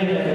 ಮಹಿಳೆಯರಿಗೆ